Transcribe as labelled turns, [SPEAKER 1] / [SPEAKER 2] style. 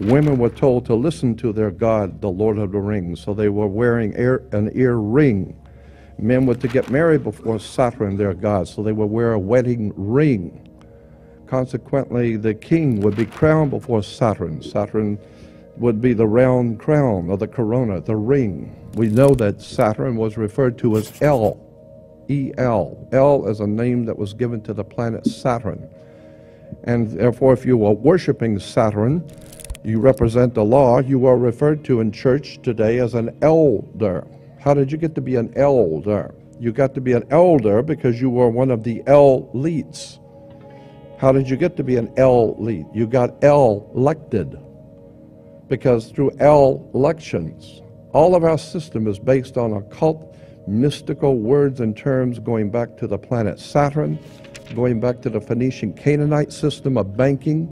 [SPEAKER 1] Women were told to listen to their God, the Lord of the Rings, so they were wearing ear, an ear ring. Men were to get married before Saturn, their god, so they would wear a wedding ring. Consequently, the king would be crowned before Saturn. Saturn would be the round crown of the corona, the ring. We know that Saturn was referred to as El, E-L. El is a name that was given to the planet Saturn. And therefore, if you were worshiping Saturn, you represent the law. You are referred to in church today as an elder. How did you get to be an elder? You got to be an elder because you were one of the elites. How did you get to be an elite? You got elected because through elections, all of our system is based on occult, mystical words and terms going back to the planet Saturn, going back to the Phoenician Canaanite system of banking.